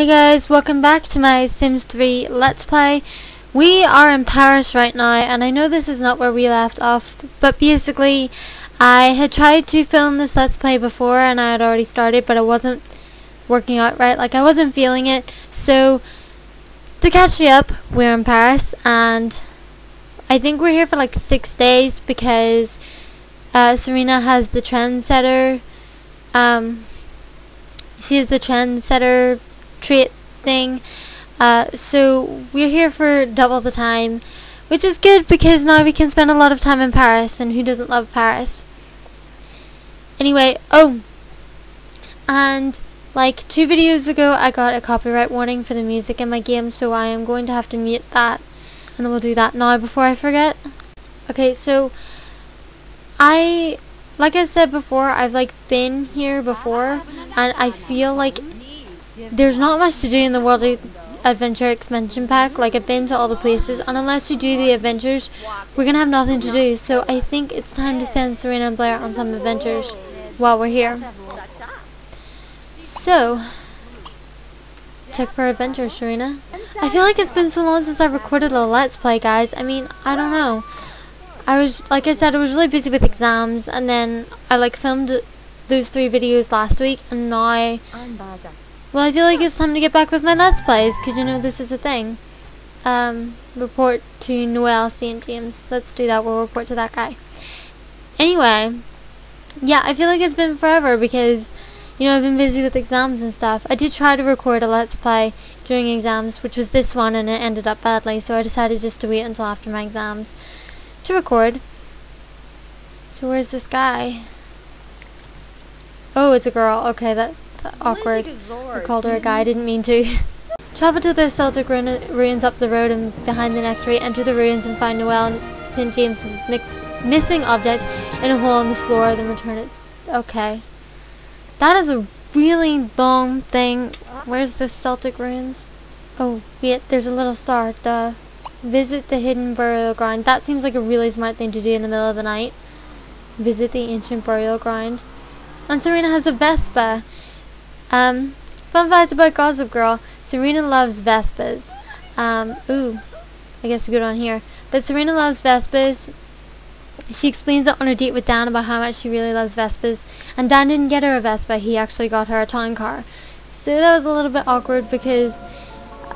Hey guys, welcome back to my Sims 3 Let's Play. We are in Paris right now, and I know this is not where we left off, but basically, I had tried to film this Let's Play before, and I had already started, but it wasn't working out right, like I wasn't feeling it, so, to catch you up, we're in Paris, and I think we're here for like six days, because uh, Serena has the trendsetter, um, she is the trendsetter trait thing. Uh, so we're here for double the time, which is good because now we can spend a lot of time in Paris, and who doesn't love Paris? Anyway, oh, and like two videos ago I got a copyright warning for the music in my game, so I am going to have to mute that, and we'll do that now before I forget. Okay, so I, like I've said before, I've like been here before, and I feel like there's not much to do in the World Adventure expansion pack. Like I've been to all the places, and unless you do the adventures, we're gonna have nothing to do. So I think it's time to send Serena and Blair on some adventures while we're here. So, check for adventures, Serena. I feel like it's been so long since I recorded a Let's Play, guys. I mean, I don't know. I was, like I said, I was really busy with exams, and then I like filmed those three videos last week, and now well, I feel like it's time to get back with my Let's Plays, because you know this is a thing. Um, report to Noel. James. Let's do that. We'll report to that guy. Anyway, yeah, I feel like it's been forever because, you know, I've been busy with exams and stuff. I did try to record a Let's Play during exams, which was this one, and it ended up badly, so I decided just to wait until after my exams to record. So where's this guy? Oh, it's a girl. Okay, that awkward. I called her a guy, I mhm. didn't mean to. Travel to the Celtic ruins up the road and behind the nectary, enter the ruins and find Noel and St. James' mix missing object in a hole in the floor, then return it. Okay. That is a really long thing. Where's the Celtic ruins? Oh, wait, there's a little star. Duh. Visit the hidden burial ground. That seems like a really smart thing to do in the middle of the night. Visit the ancient burial ground. And Serena has a Vespa. Um, fun facts about Gossip Girl. Serena loves Vespas. Um, ooh, I guess we go down here. But Serena loves Vespas. She explains it on her date with Dan about how much she really loves Vespas. And Dan didn't get her a Vespa. He actually got her a town car. So that was a little bit awkward because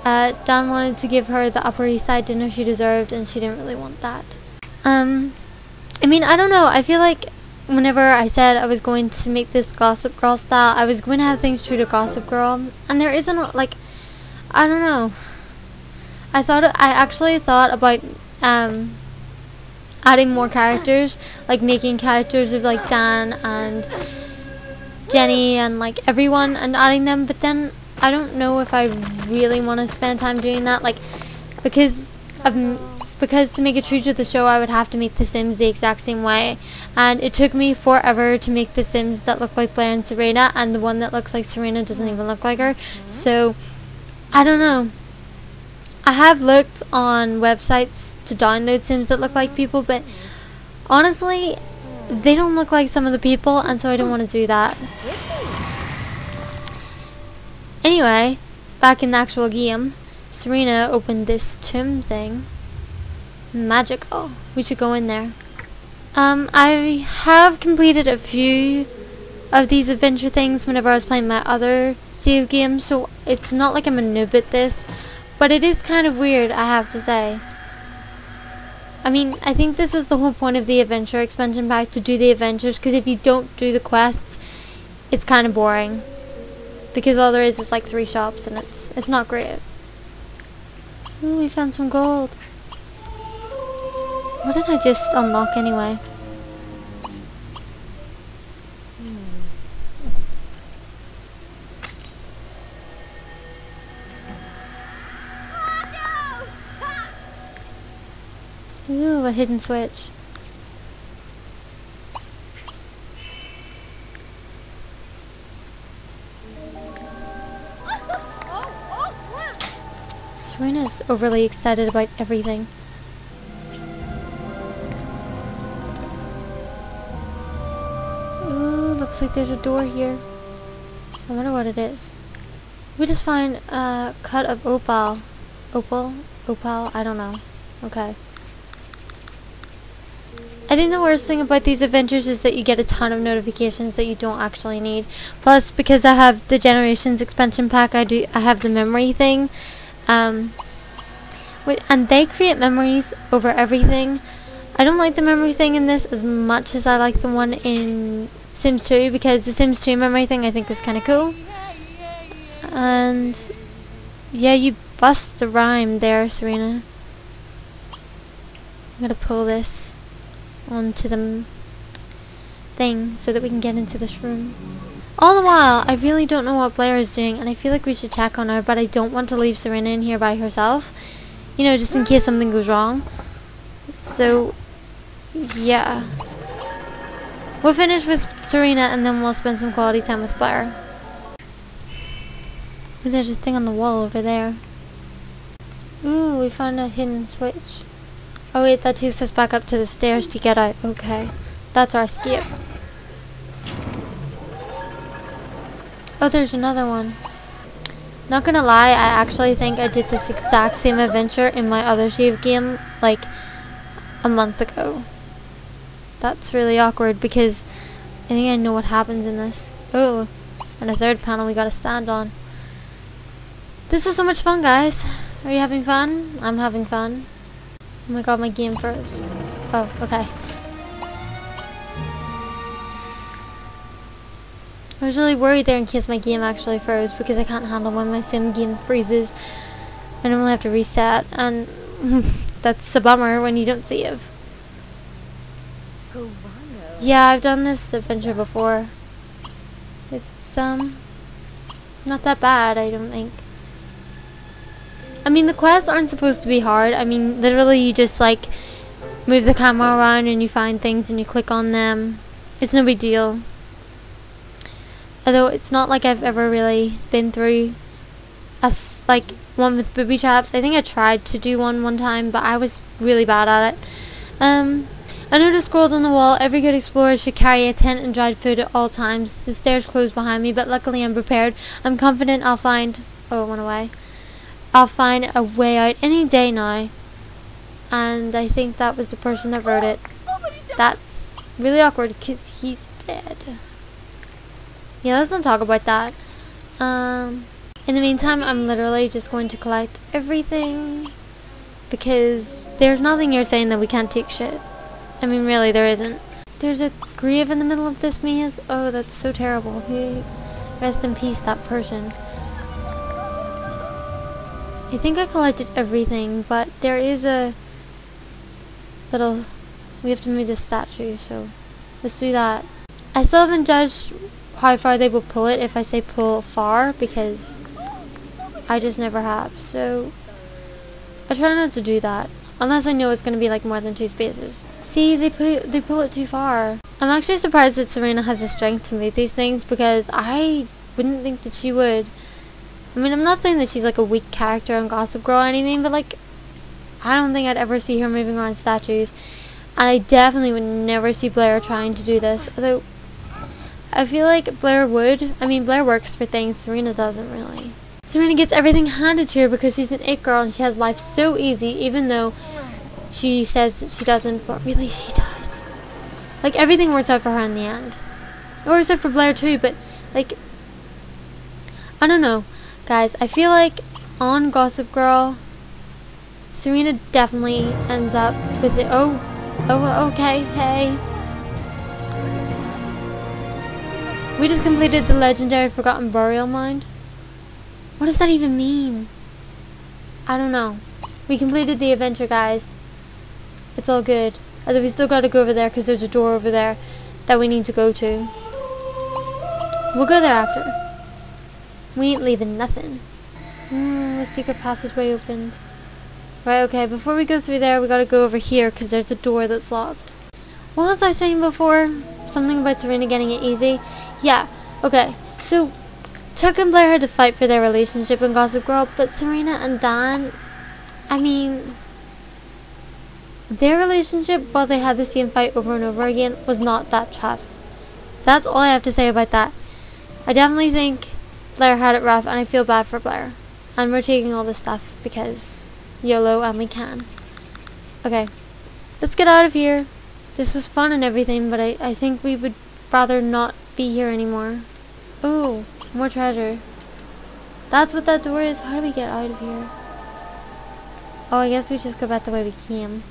uh, Dan wanted to give her the Upper East Side dinner she deserved and she didn't really want that. Um, I mean, I don't know. I feel like whenever I said I was going to make this Gossip Girl style, I was going to have things true to Gossip Girl, and there isn't, like, I don't know. I thought, I actually thought about, um, adding more characters, like making characters of, like, Dan and Jenny and, like, everyone, and adding them, but then I don't know if I really want to spend time doing that, like, because of because to make it true to the show I would have to make the Sims the exact same way and it took me forever to make the Sims that look like Blair and Serena and the one that looks like Serena doesn't even look like her. Mm-hmm. So I don't know. I have looked on websites to download Sims that look like people but honestly they don't look like some of the people and so I don't want to do that. Anyway back in the actual game Serena opened this tomb thing. Magical. We should go in there. Um, I have completed a few of these adventure things whenever I was playing my other Sea games, so it's not like I'm a noob at this, but it is kind of weird, I have to say. I mean, I think this is the whole point of the adventure expansion pack, to do the adventures, because if you don't do the quests, it's kind of boring. Because all there is is like three shops, and it's, it's not great. Ooh, we found some gold. What did I just unlock anyway? Hmm. Ooh, a hidden switch. Serena's overly excited about everything. Like there's a door here. I wonder what it is. We just find a cut of opal. Opal? Opal? I don't know. Okay. I think the worst thing about these adventures is that you get a ton of notifications that you don't actually need. Plus, because I have the Generations expansion pack, I do I have the memory thing. Um, and they create memories over everything. I don't like the memory thing in this as much as I like the one in Sims 2 because the Sims 2 memory thing I think was kind of cool. And yeah, you bust the rhyme there, Serena. I'm gonna pull this onto the thing so that we can get into this room. All the while, I really don't know what Blair is doing and I feel like we should check on her, but I don't want to leave Serena in here by herself. You know, just in case something goes wrong. So, yeah. We'll finish with Serena and then we'll spend some quality time with Blair. Ooh, there's a thing on the wall over there. Ooh, we found a hidden switch. Oh wait, that takes us back up to the stairs to get out. Okay. That's our skip. Oh, there's another one. Not gonna lie, I actually think I did this exact same adventure in my other save game, like, a month ago. That's really awkward because I think I know what happens in this. Oh, and a third panel we gotta stand on. This is so much fun, guys. Are you having fun? I'm having fun. Oh my god, my game froze. Oh, okay. I was really worried there in case my game actually froze because I can't handle when my sim game freezes. I normally have to reset and that's a bummer when you don't it. Yeah, I've done this adventure before. It's um not that bad, I don't think. I mean, the quests aren't supposed to be hard. I mean, literally you just like move the camera around and you find things and you click on them. It's no big deal. Although it's not like I've ever really been through a like one with booby traps. I think I tried to do one one time, but I was really bad at it. Um, I noticed scrolls on the wall. Every good explorer should carry a tent and dried food at all times. The stairs close behind me, but luckily I'm prepared. I'm confident I'll find... Oh, it went away. I'll find a way out any day now. And I think that was the person that wrote it. That's really awkward because he's dead. Yeah, let's not talk about that. Um, in the meantime, I'm literally just going to collect everything because there's nothing here saying that we can't take shit. I mean, really, there isn't. There's a grave in the middle of this maze. Oh, that's so terrible. Rest in peace, that person. I think I collected everything, but there is a little... We have to move the statue, so let's do that. I still haven't judged how far they will pull it if I say pull far, because I just never have, so I try not to do that, unless I know it's going to be like more than two spaces. See, they, put, they pull it too far. I'm actually surprised that Serena has the strength to make these things, because I wouldn't think that she would. I mean, I'm not saying that she's like a weak character on Gossip Girl or anything, but like, I don't think I'd ever see her moving around statues. And I definitely would never see Blair trying to do this. Although, I feel like Blair would. I mean, Blair works for things, Serena doesn't really. Serena gets everything handed to her because she's an it girl and she has life so easy, even though she says that she doesn't, but really she does. Like, everything works out for her in the end. It works out for Blair too, but, like, I don't know. Guys, I feel like on Gossip Girl, Serena definitely ends up with it. Oh, oh, okay, hey. We just completed the legendary Forgotten Burial Mound. What does that even mean? I don't know. We completed the adventure, guys. It's all good. Although we still gotta go over there because there's a door over there that we need to go to. We'll go there after. We ain't leaving nothing. Hmm, the secret passageway opened. Right, okay, before we go through there, we gotta go over here, because there's a door that's locked. What was I saying before? Something about Serena getting it easy? Yeah, okay, so, Chuck and Blair had to fight for their relationship in Gossip Girl, but Serena and Dan, I mean, their relationship, while they had the same fight over and over again, was not that tough. That's all I have to say about that. I definitely think Blair had it rough, and I feel bad for Blair. And we're taking all this stuff because YOLO and we can. Okay, let's get out of here. This was fun and everything, but I, I think we would rather not be here anymore. Ooh, more treasure. That's what that door is. How do we get out of here? Oh, I guess we just go back the way we came.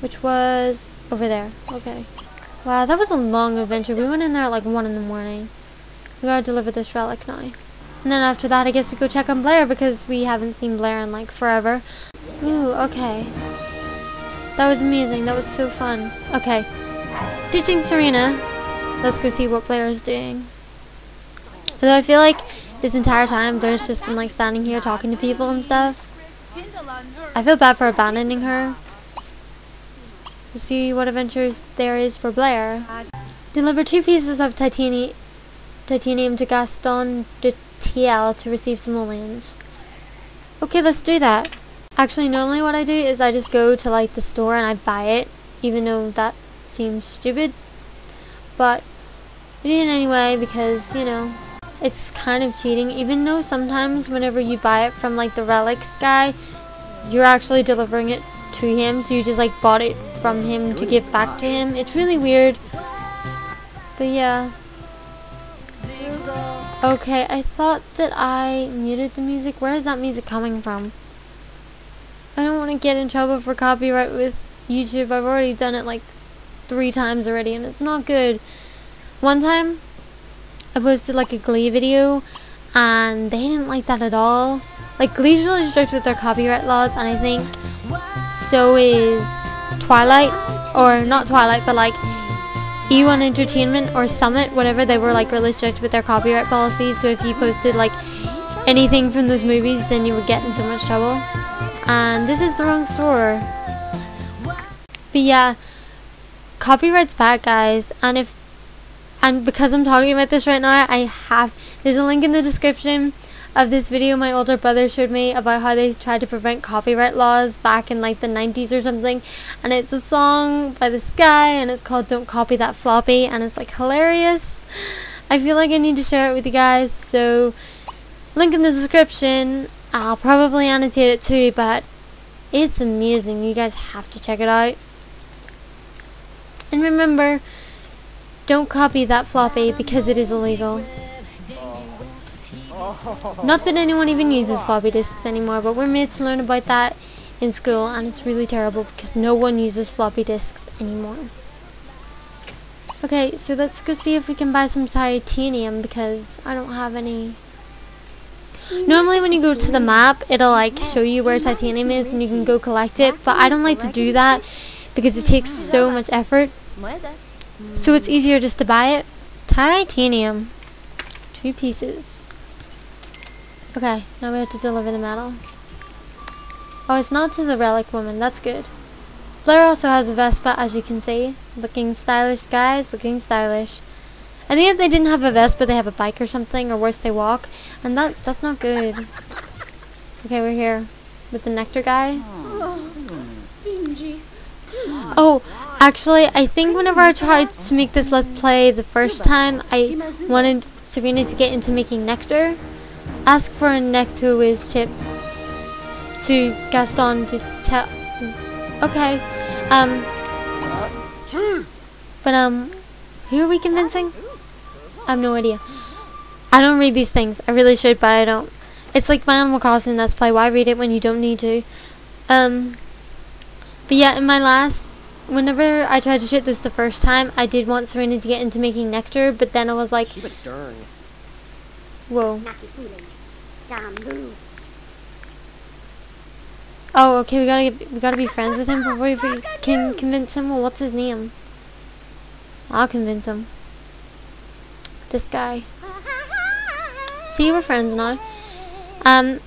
Which was over there. Okay. Wow, that was a long adventure. We went in there at like 1 in the morning. We gotta deliver this relic now. And then after that, I guess we go check on Blair because we haven't seen Blair in like forever. Ooh, okay. That was amazing. That was so fun. Okay. Ditching Serena. Let's go see what Blair is doing. So I feel like this entire time Blair's just been like standing here talking to people and stuff. I feel bad for abandoning her. Let's see what adventures there is for Blair. Deliver two pieces of titani titanium to Gaston de Tiel to receive simoleons. Okay, let's do that. Actually, normally what I do is I just go to like the store and I buy it, even though that seems stupid. But I do it anyway because, you know, it's kind of cheating. Even though sometimes whenever you buy it from like the relics guy, you're actually delivering it to him. So you just like bought it from him to give back to him. It's really weird. But yeah. Okay, I thought that I muted the music. Where is that music coming from? I don't want to get in trouble for copyright with YouTube. I've already done it like three times already and it's not good. One time, I posted like a Glee video and they didn't like that at all. Like Glee's really strict with their copyright laws and I think so is Twilight or not Twilight but like E1 Entertainment or Summit, whatever, they were like really strict with their copyright policies. So if you posted like anything from those movies, then you would get in so much trouble. And this is the wrong store. But yeah, copyright's bad, guys. And if and because I'm talking about this right now, I have there's a link in the description of this video my older brother showed me about how they tried to prevent copyright laws back in like the 90s or something. And it's a song by this guy and it's called Don't Copy That Floppy and it's like hilarious. I feel like I need to share it with you guys so link in the description. I'll probably annotate it too but it's amazing you guys have to check it out. And remember don't copy that floppy because it is illegal not that anyone even uses floppy disks anymore, but we're made to learn about that in school, and it's really terrible because no one uses floppy disks anymore. Okay, so let's go see if we can buy some titanium because I don't have any. Normally when you go to the map, it'll like show you where titanium is and you can go collect it, but I don't like to do that because it takes so much effort. So it's easier just to buy it. Titanium. Two pieces. Okay, now we have to deliver the medal. Oh, it's not to the relic woman. That's good. Blair also has a Vespa, as you can see. Looking stylish, guys. Looking stylish. I think if they didn't have a Vespa, they have a bike or something, or worse, they walk. And that that's not good. Okay, we're here with the nectar guy. Oh, oh actually, I think whenever I tried to make this Let's Play the first time, I wanted Serena to get into making nectar. Ask for a nectar whiz chip to Gaston to tell. Okay. Um. But um, who are we convincing? I have no idea. I don't read these things. I really should, but I don't. It's like my Animal Crossing Let's Play. Why read it when you don't need to? Um. But yeah, in my last, whenever I tried to shoot this the first time, I did want Serena to get into making nectar, but then I was like, whoa. Oh, okay. We gotta get, we gotta be friends with him before we can convince him. Well, what's his name? I'll convince him. This guy. See, we're friends now. Um,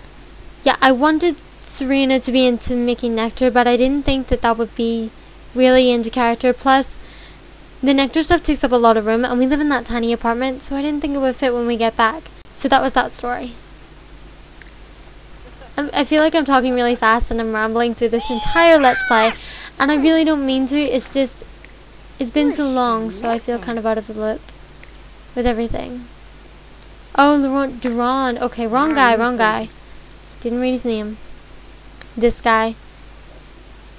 yeah, I wanted Serena to be into making nectar, but I didn't think that that would be really into character. Plus, the nectar stuff takes up a lot of room, and we live in that tiny apartment, so I didn't think it would fit when we get back. So that was that story. I feel like I'm talking really fast and I'm rambling through this entire Let's Play. And I really don't mean to. It's just, it's been so long, so I feel kind of out of the loop with everything. Oh, Laurent Durand. Okay, wrong guy, wrong guy. Didn't read his name. This guy.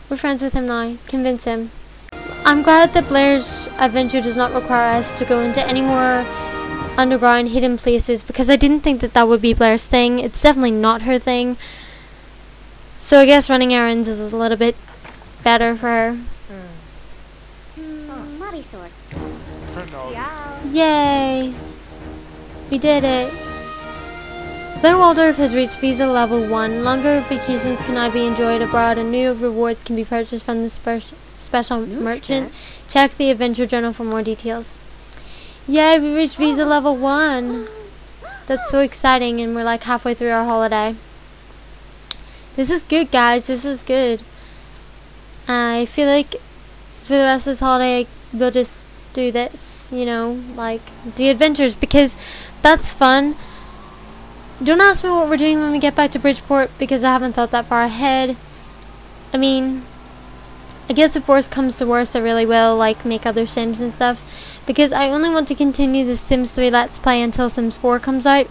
We're friends with him now. Convince him. I'm glad that Blair's adventure does not require us to go into any more underground hidden places because I didn't think that that would be Blair's thing. It's definitely not her thing. So I guess running errands is a little bit better for her. Mm, Muddy. Yay! We did it. Blair Waldorf has reached visa level 1. Longer vacations can now be enjoyed abroad and new rewards can be purchased from the special merchant. Check the adventure journal for more details. Yay, we reached visa level 1. That's so exciting and we're like halfway through our holiday. This is good guys, this is good. I feel like for the rest of this holiday we'll just do this, you know, like the adventures because that's fun. Don't ask me what we're doing when we get back to Bridgeport because I haven't thought that far ahead. I mean, I guess if worse comes to worst I really will like make other Sims and stuff because I only want to continue the Sims 3 Let's Play until Sims 4 comes out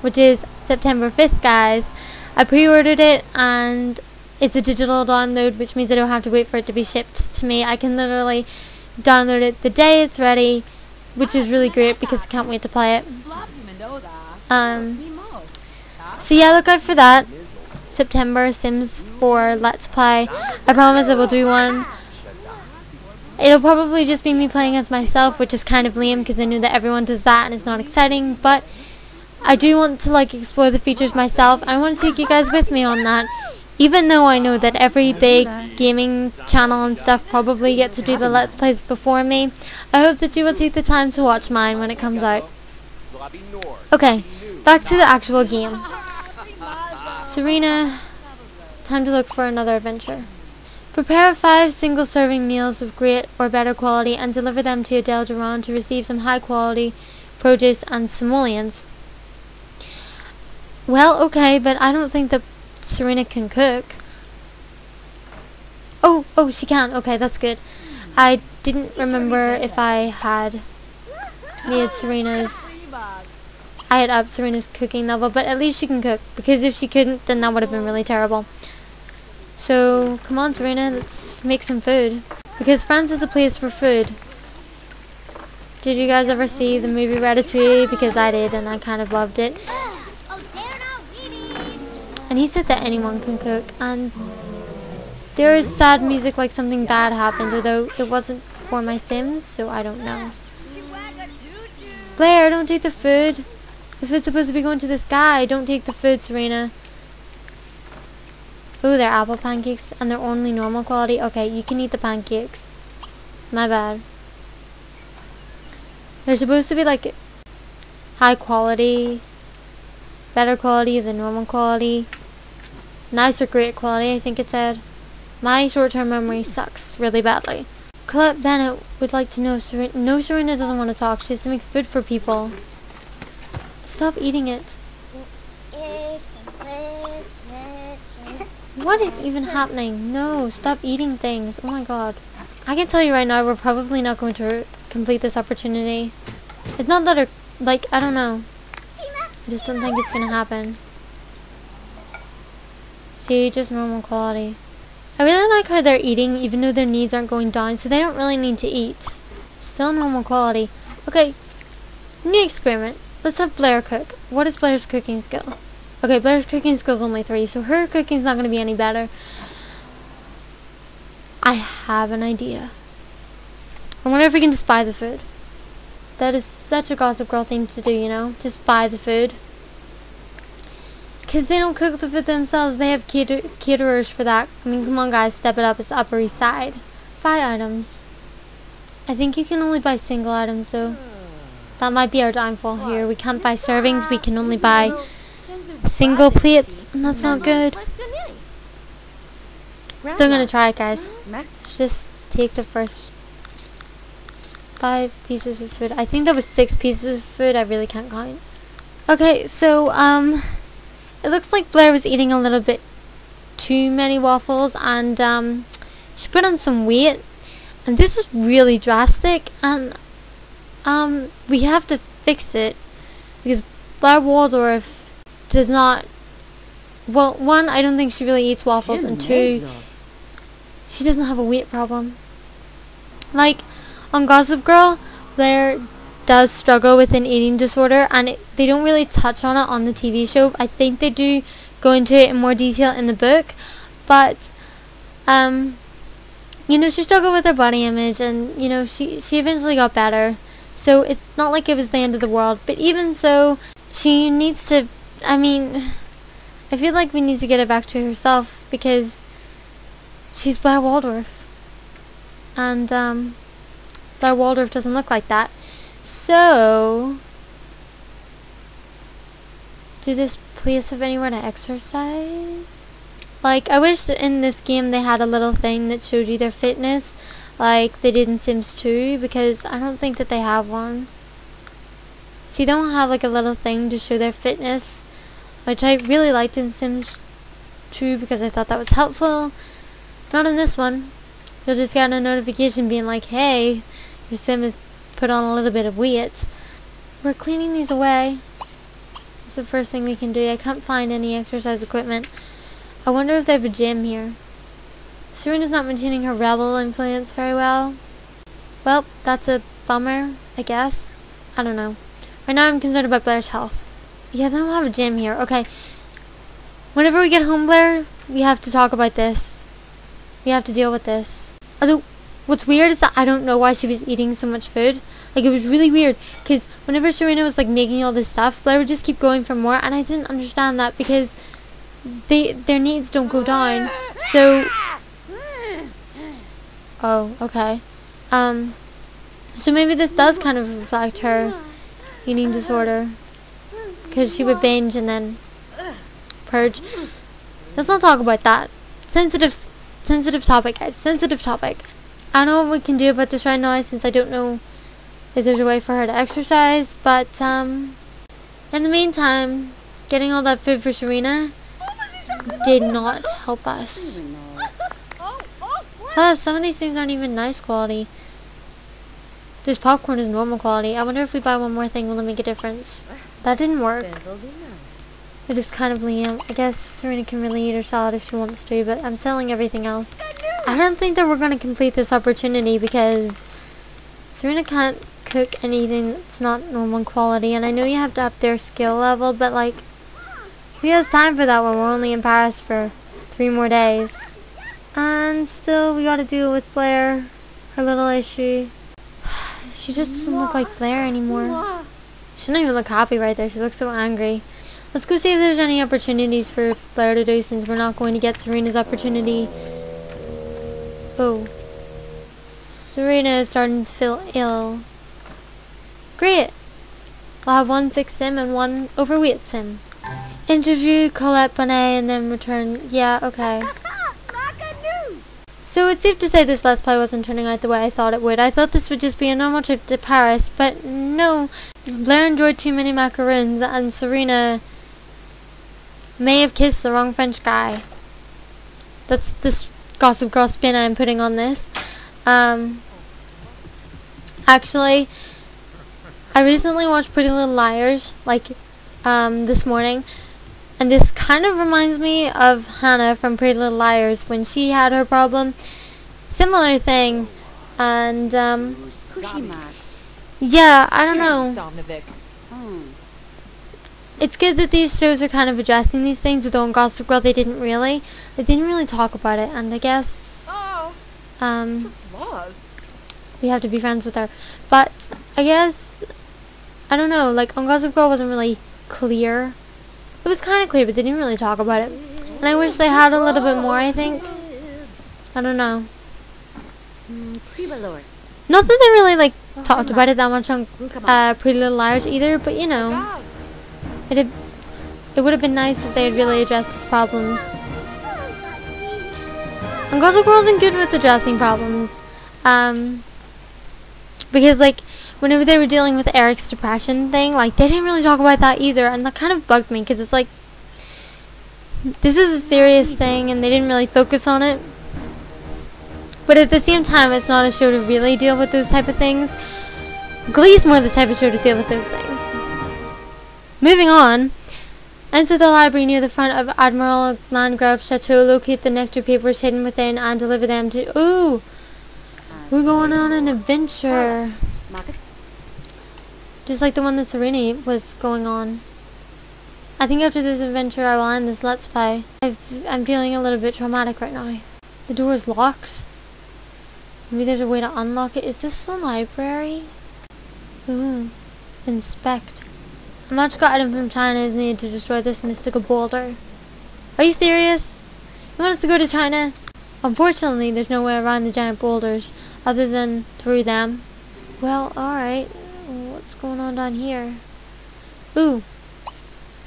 which is September 5th guys. I pre-ordered it and it's a digital download which means I don't have to wait for it to be shipped to me. I can literally download it the day it's ready which is really great because I can't wait to play it. Um, so yeah, look out for that. September Sims 4 Let's Play. I promise I will do one. It'll probably just be me playing as myself, which is kind of lame because I knew that everyone does that and it's not exciting, but I do want to like explore the features myself. I want to take you guys with me on that. Even though I know that every big gaming channel and stuff probably get to do the Let's Plays before me, I hope that you will take the time to watch mine when it comes out. Okay, back to the actual game. Serena, time to look for another adventure. Prepare five single-serving meals of great or better quality and deliver them to Adele Durand to receive some high-quality produce and simoleons. Well, okay, but I don't think that Serena can cook. Oh, oh, she can. Okay, that's good. I didn't remember if I had made Serena's I had up Serena's cooking level, but at least she can cook. Because if she couldn't, then that would have been really terrible. So, come on Serena, let's make some food. Because France is a place for food. Did you guys ever see the movie Ratatouille? Because I did, and I kind of loved it. And he said that anyone can cook, and there is sad music like something bad happened, although it wasn't for my Sims, so I don't know. Blair, don't take the food. The food's supposed to be going to this guy. Don't take the food, Serena. Ooh, they're apple pancakes, and they're only normal quality. Okay, you can eat the pancakes. My bad. They're supposed to be like high quality, better quality than normal quality, nice or great quality, I think it said. My short-term memory sucks really badly. Colette Bennett would like to know Serena. No, Serena doesn't want to talk. She has to make food for people. Stop eating it. What is even happening? No, stop eating things. Oh my god. I can tell you right now, we're probably not going to complete this opportunity. It's not that, like, I don't know. I just don't think it's gonna happen. See, just normal quality. I really like how they're eating, even though their needs aren't going down, so they don't really need to eat. Still normal quality. Okay, new experiment. Let's have Blair cook. What is Blair's cooking skill? Okay, Blair's cooking skill's only 3, so her cooking's not going to be any better. I have an idea. I wonder if we can just buy the food. That is such a Gossip Girl thing to do, you know? Just buy the food. Because they don't cook the food themselves. They have cater caterers for that. I mean, come on guys, step it up. It's Upper East Side. Buy items. I think you can only buy single items, though. That might be our downfall here. We can't buy servings. We can only buy single. And that's not good. Still gonna try it, guys. Let's just take the first five pieces of food. I think that was six pieces of food. I really can't count. Okay, so, um, it looks like Blair was eating a little bit too many waffles and, um, she put on some weight. And this is really drastic and um, we have to fix it because Blair Waldorf does not. Well, one, I don't think she really eats waffles, and two, she doesn't have a weight problem. Like on Gossip Girl, Blair does struggle with an eating disorder, and it, they don't really touch on it on the TV show. I think they do go into it in more detail in the book, but um, you know, she struggled with her body image, and you know, she she eventually got better. So it's not like it was the end of the world, but even so, she needs to. I mean, I feel like we need to get it back to herself because she's Blair Waldorf, and um, Blair Waldorf doesn't look like that. So, do this place have anywhere to exercise? Like, I wish in this game they had a little thing that showed you their fitness, like they did in Sims 2, because I don't think that they have one. See, they don't have like a little thing to show their fitness, which I really liked in Sims 2 because I thought that was helpful. Not in this one. You'll just get a notification being like, hey, your sim has put on a little bit of weight. We're cleaning these away. It's the first thing we can do. I can't find any exercise equipment. I wonder if they have a gym here. Serena's not maintaining her rebel influence very well. Well, that's a bummer, I guess. I don't know. Right now I'm concerned about Blair's health. Yeah, they don't have a gym here. Okay. Whenever we get home, Blair, we have to talk about this. We have to deal with this. Although, What's weird is that I don't know why she was eating so much food. Like, it was really weird. Because whenever Serena was, like, making all this stuff, Blair would just keep going for more. And I didn't understand that because they their needs don't go down. So... Oh, okay. Um... So maybe this does kind of reflect her eating disorder. Because she would binge and then purge. Let's not talk about that. Sensitive, sensitive topic, guys. Sensitive topic. I don't know what we can do about this right now since I don't know if there's a way for her to exercise, but um, in the meantime, getting all that food for Serena did not help us. Plus, some of these things aren't even nice quality. This popcorn is normal quality. I wonder if we buy one more thing, will it make a difference? That didn't work. It is kind of Liam. I guess Serena can really eat her salad if she wants to, but I'm selling everything else. I don't think that we're going to complete this opportunity because Serena can't cook anything that's not normal quality. And I know you have to up their skill level, but like, who has time for that when we're only in Paris for three more days? And still, we got to deal with Blair, her little issue. she just doesn't look like Blair anymore. She doesn't even look happy right there. She looks so angry. Let's go see if there's any opportunities for Blair to do since we're not going to get Serena's opportunity Oh. Serena is starting to feel ill. Great. I'll have one sick sim and one overweight sim. Interview Colette Bonnet and then return. Yeah, okay. So it's safe to say this Let's Play wasn't turning out the way I thought it would. I thought this would just be a normal trip to Paris, but no. Blair enjoyed too many macaroons and Serena may have kissed the wrong French guy. That's this Gossip Girl spin I'm putting on this. Um, actually, I recently watched Pretty Little Liars, like, um, this morning. And this kind of reminds me of Hannah from Pretty Little Liars when she had her problem. Similar thing. And, um, yeah, I don't know it's good that these shows are kind of addressing these things, although in Gossip Girl they didn't really. They didn't really talk about it, and I guess, oh, um, we have to be friends with her. But, I guess, I don't know, like, on Gossip Girl wasn't really clear. It was kind of clear, but they didn't really talk about it. And I wish they had a little bit more, I think. I don't know. Not that they really, like, talked about it that much on uh, Pretty Little Liars either, but, you know. It it would have been nice if they had really addressed these problems. And Gossip Girl isn't good with addressing problems. Um, because, like, whenever they were dealing with Eric's depression thing, like, they didn't really talk about that either. And that kind of bugged me because it's like, this is a serious thing and they didn't really focus on it. But at the same time, it's not a show to really deal with those type of things. Glee's more the type of show to deal with those things. moving on. Enter the library near the front of Admiral Landgraab's chateau. Locate the nectar papers hidden within and deliver them to... Ooh! We're going on an adventure. Just like the one that Serena was going on. I think after this adventure I will end this Let's Play. i am feeling a little bit traumatic right now. The door is locked. Maybe there's a way to unlock it. Is this the library? Ooh. Inspect. A magical item from China is needed to destroy this mystical boulder. Are you serious? You want us to go to China? Unfortunately, there's no way around the giant boulders other than through them. Well, alright. What's going on down here? Ooh.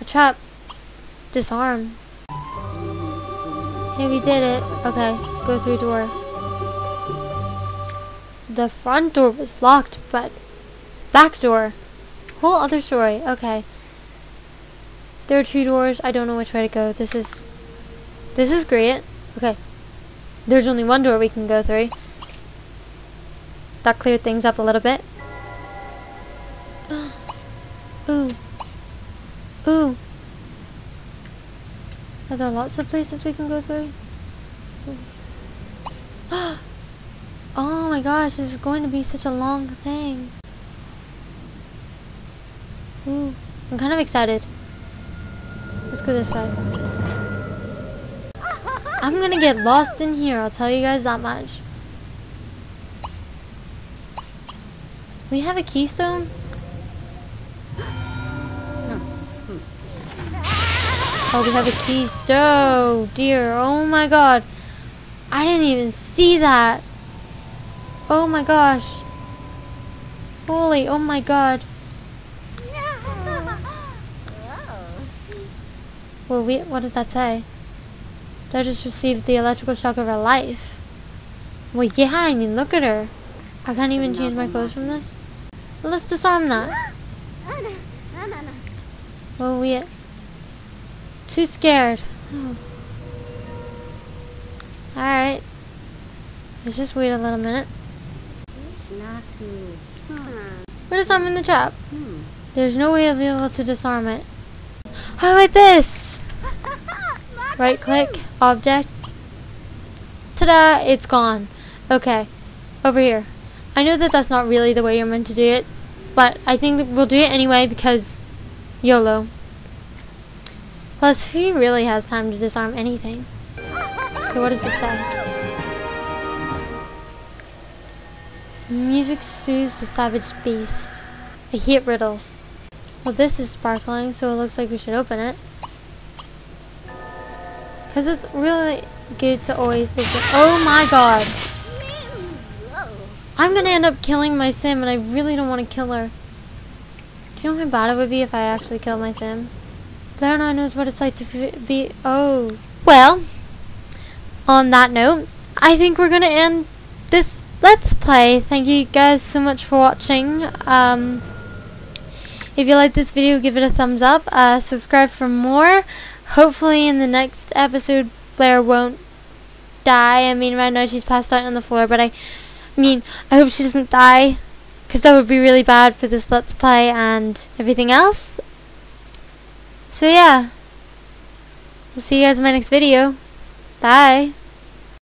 A trap. Disarm. Hey, we did it. Okay, go through door. The front door was locked, but back door. Whole other story. Okay. There are two doors. I don't know which way to go. This is this is great. Okay. There's only one door we can go through. That cleared things up a little bit. Ooh. Ooh. Are there lots of places we can go through? oh my gosh, this is going to be such a long thing. Ooh, I'm kind of excited. Let's go this side. I'm gonna get lost in here, I'll tell you guys that much. We have a keystone? Oh, we have a keystone. Oh, dear. Oh, my God. I didn't even see that. Oh, my gosh. Holy, oh, my God. Well, we, what did that say? I just received the electrical shock of her life. Well, yeah, I mean, look at her. I can't even change my clothes from this. Well, let's disarm that. Well, we... Too scared. Oh. Alright. Let's just wait a little minute. We're disarming the trap. Hmm. There's no way I'll be able to disarm it. How about this? Right click, object. Ta-da! It's gone. Okay. Over here. I know that that's not really the way you're meant to do it, but I think we'll do it anyway because YOLO. Plus, he really has time to disarm anything? What does this say? Music soothes the savage beast. I hate riddles. Well, this is sparkling, so it looks like we should open it. Because it's really good to always be Oh my god! I'm gonna end up killing my sim, and I really don't want to kill her. Do you know how bad it would be if I actually killed my sim? Now knows what it's like to be... Oh. Well, on that note, I think we're going to end this Let's Play. Thank you guys so much for watching. Um, if you like this video, give it a thumbs up. Uh, subscribe for more. Hopefully in the next episode, Blair won't die. I mean, right now she's passed out on the floor, but I, I mean, I hope she doesn't die. Because that would be really bad for this Let's Play and everything else. So yeah. I'll see you guys in my next video. Bye.